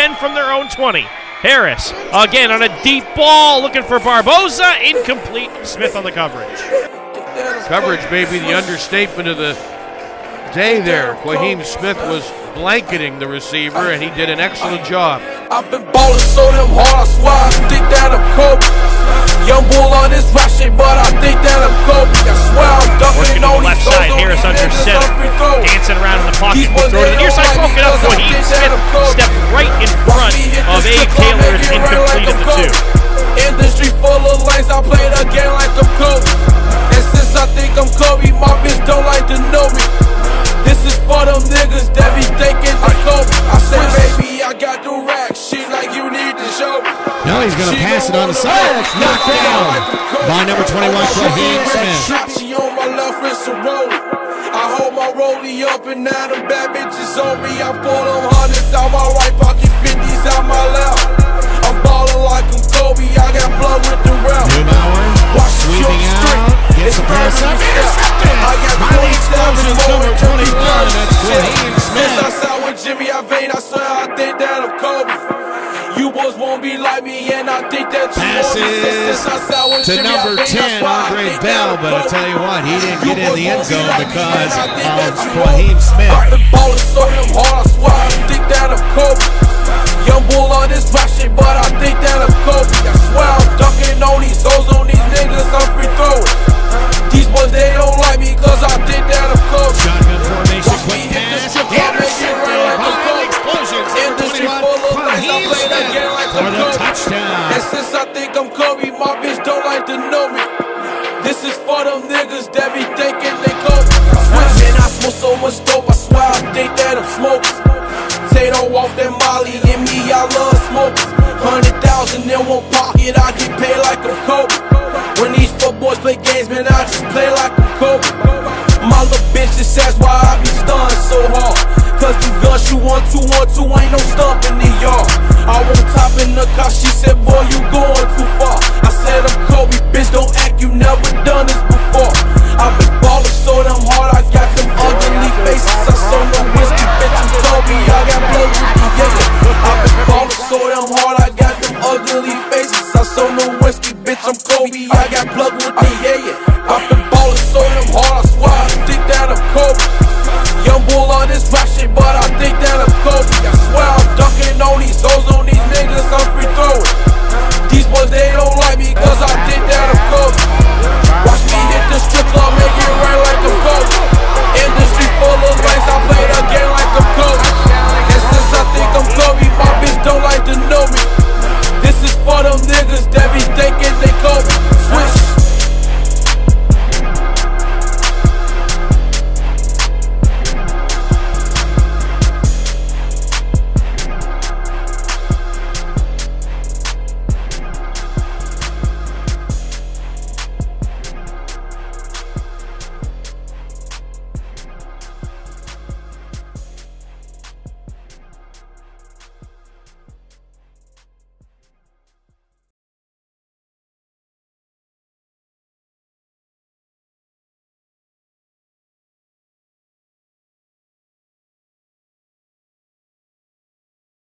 10 from their own 20. Harris again on a deep ball looking for Barboza. Incomplete. Smith on the coverage. Coverage may be the understatement of the day there. Kwaheem Smith was blanketing the receiver, and he did an excellent job. I've been ballin' so damn hard, I swear I think that I'm Young bull on this rap but me hit of this A. strip club, Taylor make and it rain incomplete like at I'm the two. Kobe. Industry full of lanes, I play the game like I'm Kobe. And since I think I'm Kobe, my bitch don't like to know me. This is for them niggas that be thinking they Kobe. I say, baby, I got the rack shit like you need to show me. Now he's going to pass it on the side. Knocked down by number 21, Kwaheem Smith. She on my left wrist a rollie. I hold my rollie up and now them bad bitches on me. I pull them hundreds out my right pocket, out my left. I'm ballin' like I'm Kobe. I got blood with the. Neubauer Watch the sweeping short out. streak. Gets the pass up. It's Intercepted I got by the 27 more number in 21. That's Shit. Kwaheem Since I with Jimmy Iovine, I swear won't be like me, and I think that you. Passes Since I sat with to number 10, Andre Bell. But I tell you what, he didn't get in the end zone because and I think of that you Kwaheem won't. Smith. I've been ballin' so hard, I swear I think that I'm Kobe. Young bull on this rap shit, of lanes, I Kwaheem play that Smith game like for I'm the Kobe. touchdown. And since I think I'm Kobe, my bitch don't like to know me. This is for them niggas that be thinking they Kobe. Switch, man, I smoke so much dope, I swear I think that I'm smoking. Tato off that Molly, two, ain't no stopping in y'all. I won't top in the car, she said, boy, you going too far. I said, I'm Kobe, bitch, don't act, you never done this before. I've been ballin' so damn hard, I got them ugly faces. I saw no whiskey, bitch, I'm Kobe, I got blood with me, yeah. I've been ballin' so damn hard, I got them ugly faces. I saw no whiskey, bitch, I'm Kobe, I got blood with me, yeah, yeah. I've been ballin' so damn hard, I swear I think that I'm Kobe. Young bull on this rock They thinking they cope.